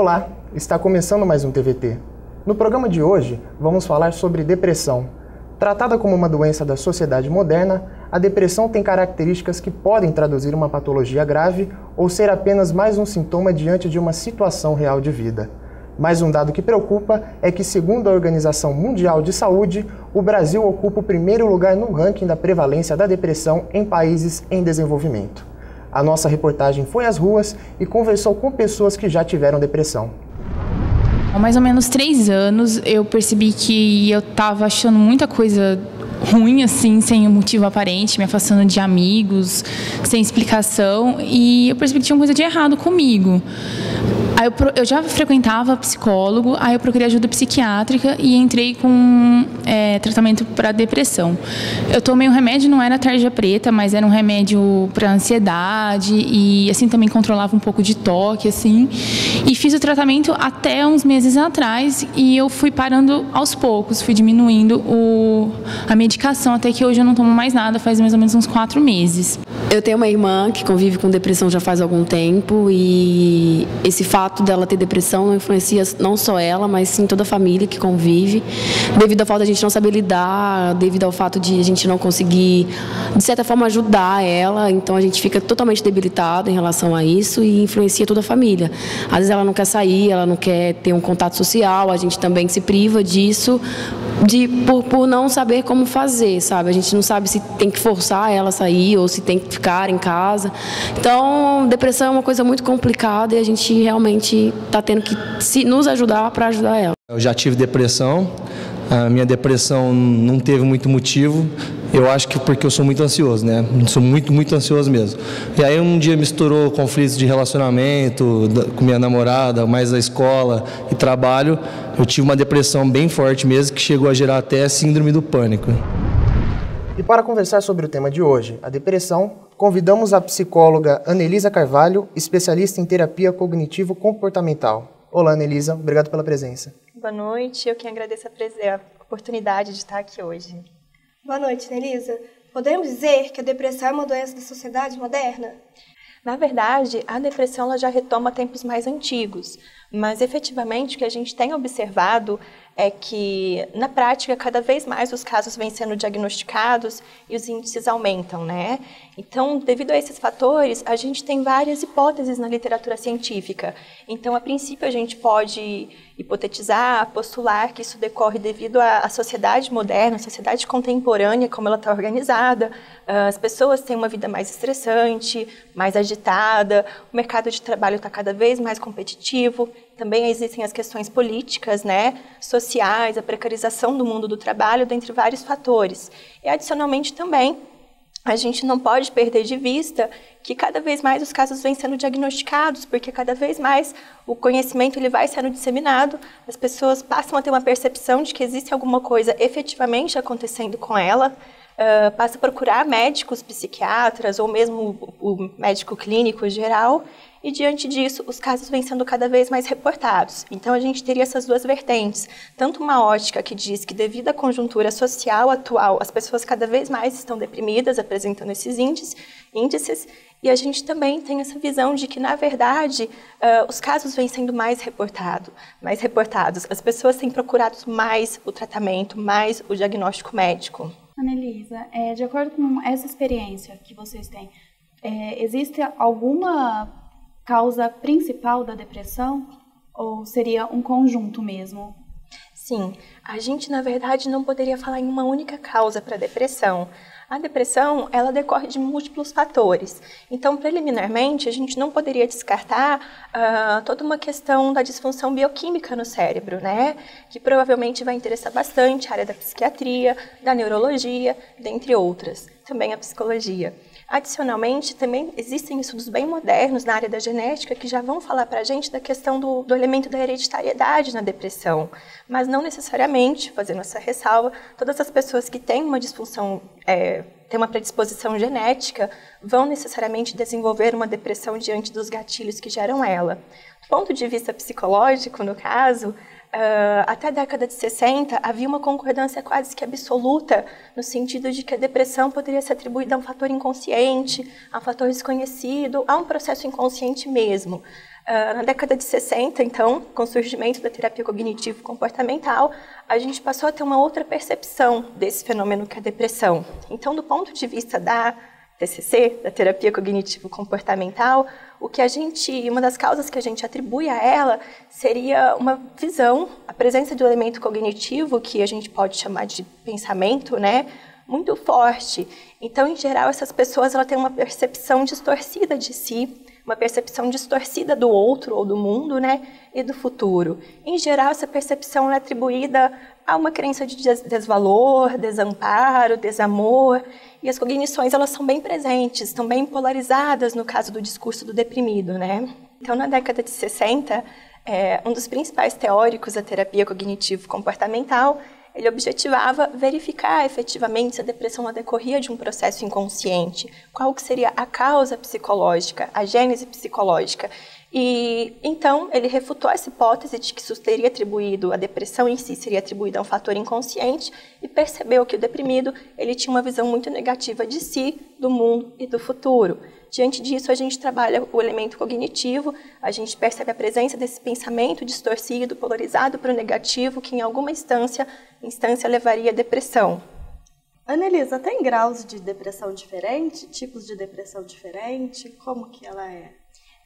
Olá, está começando mais um TVT. No programa de hoje, vamos falar sobre depressão. Tratada como uma doença da sociedade moderna, a depressão tem características que podem traduzir uma patologia grave ou ser apenas mais um sintoma diante de uma situação real de vida. Mas um dado que preocupa é que, segundo a Organização Mundial de Saúde, o Brasil ocupa o primeiro lugar no ranking da prevalência da depressão em países em desenvolvimento. A nossa reportagem foi às ruas e conversou com pessoas que já tiveram depressão. Há mais ou menos três anos eu percebi que eu estava achando muita coisa ruim, assim, sem motivo aparente, me afastando de amigos, sem explicação, e eu percebi que tinha uma coisa de errado comigo. Aí eu, eu, já frequentava psicólogo, aí eu procurei ajuda psiquiátrica e entrei com é, tratamento para depressão. Eu tomei um remédio, não era tarja preta, mas era um remédio para ansiedade e assim também controlava um pouco de toque, assim. E fiz o tratamento até uns meses atrás e eu fui parando aos poucos, fui diminuindo o, a medicação até que hoje eu não tomo mais nada, faz mais ou menos uns quatro meses. Eu tenho uma irmã que convive com depressão já faz algum tempo e esse fato dela ter depressão influencia não só ela, mas sim toda a família que convive, devido ao fato de a gente não saber lidar, devido ao fato de a gente não conseguir, de certa forma, ajudar ela, então a gente fica totalmente debilitado em relação a isso e influencia toda a família. Às vezes ela não quer sair, ela não quer ter um contato social, a gente também se priva disso, de, por, por não saber como fazer, sabe? A gente não sabe se tem que forçar ela a sair ou se tem que ficar em casa. Então, depressão é uma coisa muito complicada e a gente realmente está tendo que se, nos ajudar para ajudar ela. Eu já tive depressão, a minha depressão não teve muito motivo. Eu acho que porque eu sou muito ansioso, né? Sou muito, muito ansioso mesmo. E aí um dia misturou conflitos de relacionamento com minha namorada, mais a escola e trabalho. Eu tive uma depressão bem forte mesmo que chegou a gerar até síndrome do pânico. E para conversar sobre o tema de hoje, a depressão, convidamos a psicóloga Anelisa Carvalho, especialista em terapia cognitivo-comportamental. Olá, Anelisa, obrigado pela presença. Boa noite, eu que agradeço a, a oportunidade de estar aqui hoje. Boa noite, Anelisa. Podemos dizer que a depressão é uma doença da sociedade moderna? Na verdade, a depressão já retoma tempos mais antigos, mas efetivamente o que a gente tem observado é que, na prática, cada vez mais os casos vêm sendo diagnosticados e os índices aumentam, né? Então, devido a esses fatores, a gente tem várias hipóteses na literatura científica. Então, a princípio, a gente pode hipotetizar, postular que isso decorre devido à sociedade moderna, sociedade contemporânea, como ela está organizada. As pessoas têm uma vida mais estressante, mais agitada, o mercado de trabalho está cada vez mais competitivo, também existem as questões políticas, né, sociais, a precarização do mundo do trabalho, dentre vários fatores. E, adicionalmente, também, a gente não pode perder de vista que cada vez mais os casos vêm sendo diagnosticados, porque cada vez mais o conhecimento ele vai sendo disseminado, as pessoas passam a ter uma percepção de que existe alguma coisa efetivamente acontecendo com ela, uh, passa a procurar médicos, psiquiatras ou mesmo o, o médico clínico geral, e diante disso, os casos vêm sendo cada vez mais reportados. Então, a gente teria essas duas vertentes. Tanto uma ótica que diz que, devido à conjuntura social atual, as pessoas cada vez mais estão deprimidas, apresentando esses índices, índices e a gente também tem essa visão de que, na verdade, uh, os casos vêm sendo mais reportado, mais reportados. As pessoas têm procurado mais o tratamento, mais o diagnóstico médico. Anelisa, é, de acordo com essa experiência que vocês têm, é, existe alguma causa principal da depressão ou seria um conjunto mesmo? Sim, a gente na verdade não poderia falar em uma única causa para a depressão. A depressão, ela decorre de múltiplos fatores. Então, preliminarmente, a gente não poderia descartar uh, toda uma questão da disfunção bioquímica no cérebro, né? Que provavelmente vai interessar bastante a área da psiquiatria, da neurologia, dentre outras. Também a psicologia. Adicionalmente, também existem estudos bem modernos na área da genética que já vão falar para a gente da questão do, do, elemento da hereditariedade na depressão, mas não necessariamente, fazendo essa ressalva, todas as pessoas que têm uma disfunção, é, têm uma predisposição genética, vão necessariamente desenvolver uma depressão diante dos gatilhos que geram ela. Do ponto de vista psicológico, no caso, Uh, até a década de 60, havia uma concordância quase que absoluta no sentido de que a depressão poderia ser atribuída a um fator inconsciente, a um fator desconhecido, a um processo inconsciente mesmo. Uh, na década de 60, então, com o surgimento da terapia cognitivo-comportamental, a gente passou a ter uma outra percepção desse fenômeno que é a depressão. Então, do ponto de vista da TCC, da terapia cognitivo-comportamental, o que a gente, uma das causas que a gente atribui a ela seria uma visão, a presença do elemento cognitivo, que a gente pode chamar de pensamento, né, muito forte. Então, em geral, essas pessoas ela têm uma percepção distorcida de si, uma percepção distorcida do outro ou do mundo, né, e do futuro. Em geral, essa percepção é atribuída a uma crença de desvalor, desamparo, desamor, e as cognições elas são bem presentes, estão bem polarizadas no caso do discurso do deprimido, né? Então, na década de 60, é, um dos principais teóricos da terapia cognitivo-comportamental, ele objetivava verificar efetivamente se a depressão decorria de um processo inconsciente, qual que seria a causa psicológica, a gênese psicológica, e então ele refutou essa hipótese de que isso teria atribuído, a depressão em si seria atribuída a um fator inconsciente e percebeu que o deprimido ele tinha uma visão muito negativa de si, do mundo e do futuro. Diante disso, a gente trabalha o elemento cognitivo, a gente percebe a presença desse pensamento distorcido, polarizado para o negativo, que em alguma instância, instância levaria à depressão. Anelisa, tem graus de depressão diferente, tipos de depressão diferente? Como que ela é?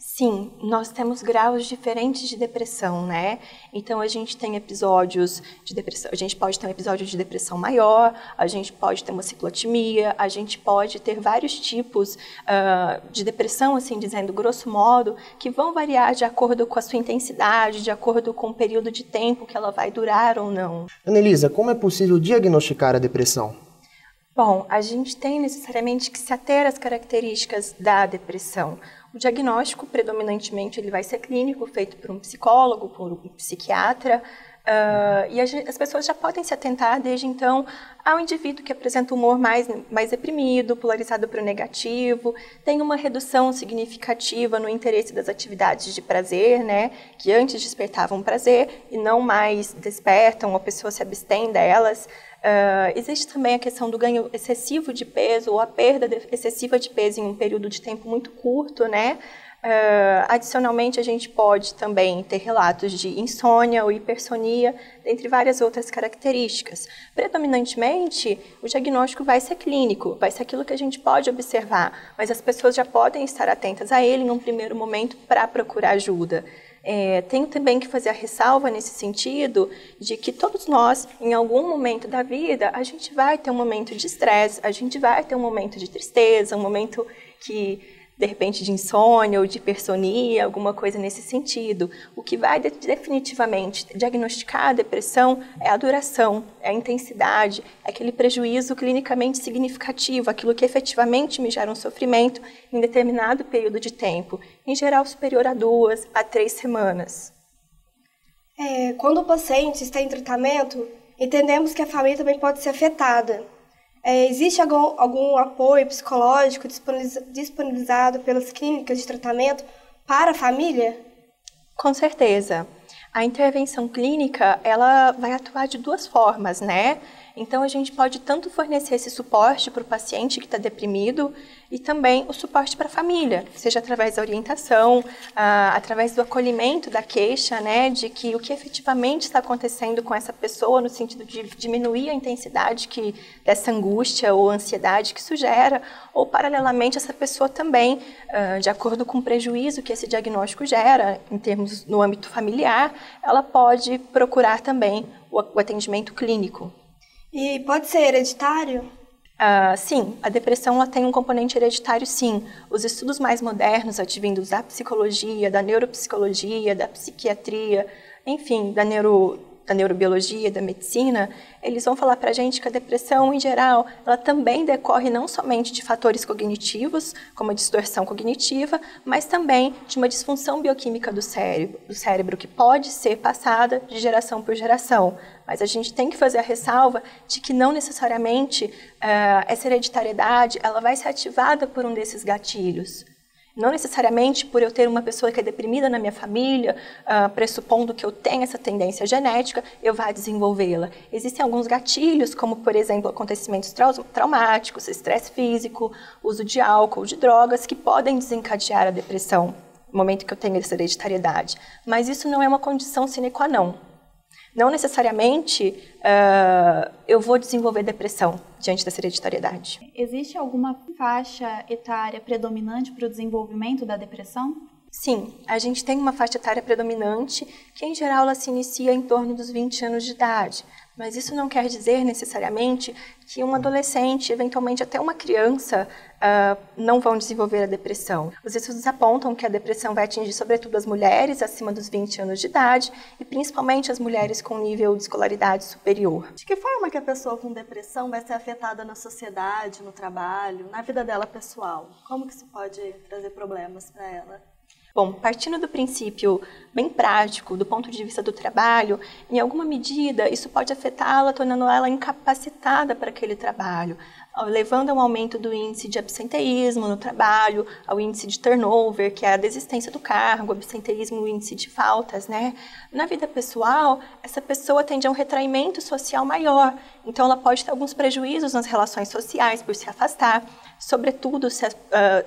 Sim, nós temos graus diferentes de depressão, né? Então a gente tem episódios de depressão, a gente pode ter um episódio de depressão maior, a gente pode ter uma ciclotimia, a gente pode ter vários tipos uh, de depressão, assim dizendo grosso modo, que vão variar de acordo com a sua intensidade, de acordo com o período de tempo que ela vai durar ou não. Anelisa, como é possível diagnosticar a depressão? Bom, a gente tem necessariamente que se ater às características da depressão. O diagnóstico, predominantemente, ele vai ser clínico, feito por um psicólogo, por um psiquiatra, uh, e as pessoas já podem se atentar, desde então, ao indivíduo que apresenta humor mais, mais deprimido, polarizado para o negativo, tem uma redução significativa no interesse das atividades de prazer, né, que antes despertavam prazer e não mais despertam, a pessoa se abstém delas. Uh, existe também a questão do ganho excessivo de peso ou a perda de, excessiva de peso em um período de tempo muito curto, né? Uh, adicionalmente, a gente pode também ter relatos de insônia ou hipersonia, dentre várias outras características. Predominantemente, o diagnóstico vai ser clínico, vai ser aquilo que a gente pode observar, mas as pessoas já podem estar atentas a ele em um primeiro momento para procurar ajuda. É, tenho também que fazer a ressalva nesse sentido de que todos nós, em algum momento da vida, a gente vai ter um momento de estresse, a gente vai ter um momento de tristeza, um momento que de repente de insônia ou de hipersonia, alguma coisa nesse sentido. O que vai definitivamente diagnosticar a depressão é a duração, é a intensidade, é aquele prejuízo clinicamente significativo, aquilo que efetivamente me gera um sofrimento em determinado período de tempo, em geral superior a duas a três semanas. É, quando o paciente está em tratamento, entendemos que a família também pode ser afetada. É, existe algum, algum apoio psicológico disponibilizado pelas clínicas de tratamento para a família? Com certeza. A intervenção clínica, ela vai atuar de duas formas, né? Então, a gente pode tanto fornecer esse suporte para o paciente que está deprimido e também o suporte para a família, seja através da orientação, ah, através do acolhimento da queixa, né, de que o que efetivamente está acontecendo com essa pessoa, no sentido de diminuir a intensidade que dessa angústia ou ansiedade que isso gera, ou paralelamente essa pessoa também, ah, de acordo com o prejuízo que esse diagnóstico gera, em termos no âmbito familiar, ela pode procurar também o atendimento clínico. E pode ser hereditário? Uh, sim, a depressão ela tem um componente hereditário, sim. Os estudos mais modernos, advindos da psicologia, da neuropsicologia, da psiquiatria, enfim, da neuro, da neurobiologia, da medicina, eles vão falar para a gente que a depressão, em geral, ela também decorre não somente de fatores cognitivos, como a distorção cognitiva, mas também de uma disfunção bioquímica do cérebro, do cérebro que pode ser passada de geração por geração. Mas a gente tem que fazer a ressalva de que não necessariamente uh, essa hereditariedade ela vai ser ativada por um desses gatilhos. Não necessariamente por eu ter uma pessoa que é deprimida na minha família, uh, pressupondo que eu tenho essa tendência genética, eu vá desenvolvê-la. Existem alguns gatilhos, como, por exemplo, acontecimentos trau traumáticos, estresse físico, uso de álcool, de drogas, que podem desencadear a depressão no momento que eu tenho essa hereditariedade. Mas isso não é uma condição sine qua non. Não necessariamente uh, eu vou desenvolver depressão diante dessa hereditariedade. Existe alguma faixa etária predominante para o desenvolvimento da depressão? Sim, a gente tem uma faixa etária predominante que, em geral, ela se inicia em torno dos 20 anos de idade. Mas isso não quer dizer necessariamente que um adolescente, eventualmente até uma criança, uh, não vão desenvolver a depressão. Os estudos apontam que a depressão vai atingir sobretudo as mulheres acima dos 20 anos de idade e principalmente as mulheres com nível de escolaridade superior. De que forma que a pessoa com depressão vai ser afetada na sociedade, no trabalho, na vida dela pessoal? Como que isso pode trazer problemas para ela? Bom, partindo do princípio bem prático, do ponto de vista do trabalho, em alguma medida isso pode afetá-la, tornando ela incapacitada para aquele trabalho, levando a um aumento do índice de absenteísmo no trabalho, ao índice de turnover, que é a desistência do cargo, absenteísmo, índice de faltas, né? Na vida pessoal, essa pessoa tende a um retraimento social maior, então ela pode ter alguns prejuízos nas relações sociais por se afastar, sobretudo se, uh,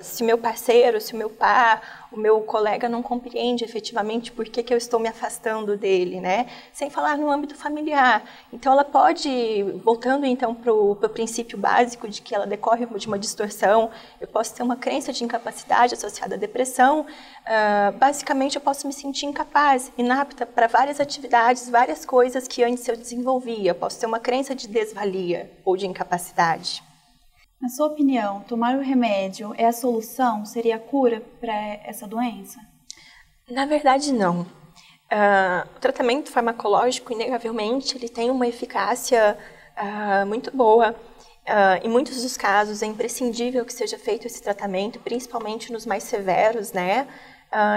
se meu parceiro, se meu par, o meu colega não compreende efetivamente por que, que eu estou me afastando dele, né? Sem falar no âmbito familiar. Então, ela pode, voltando então para o princípio básico de que ela decorre de uma distorção, eu posso ter uma crença de incapacidade associada à depressão, uh, basicamente eu posso me sentir incapaz, inapta para várias atividades, várias coisas que antes eu desenvolvia. Posso ter uma crença de desvalia ou de incapacidade. Na sua opinião, tomar o remédio é a solução? Seria a cura para essa doença? Na verdade, não. Uh, o tratamento farmacológico, inegavelmente, ele tem uma eficácia uh, muito boa. Uh, em muitos dos casos, é imprescindível que seja feito esse tratamento, principalmente nos mais severos, né?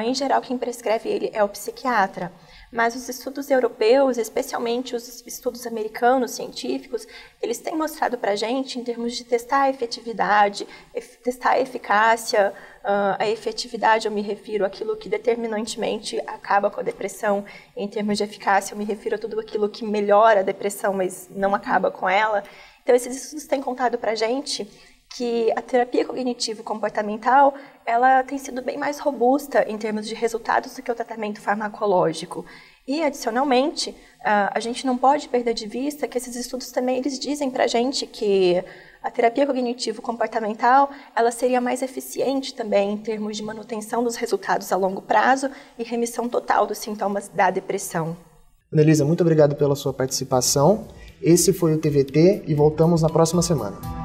Em geral, quem prescreve ele é o psiquiatra. Mas os estudos europeus, especialmente os estudos americanos científicos, eles têm mostrado para a gente, em termos de testar a efetividade, testar a eficácia, uh, a efetividade eu me refiro àquilo que determinantemente acaba com a depressão, em termos de eficácia eu me refiro a tudo aquilo que melhora a depressão, mas não acaba com ela. Então, esses estudos têm contado para a gente que a terapia cognitivo-comportamental ela tem sido bem mais robusta em termos de resultados do que o tratamento farmacológico. E, adicionalmente, a gente não pode perder de vista que esses estudos também eles dizem para a gente que a terapia cognitivo-comportamental ela seria mais eficiente também em termos de manutenção dos resultados a longo prazo e remissão total dos sintomas da depressão. Anelisa, muito obrigado pela sua participação. Esse foi o TVT e voltamos na próxima semana.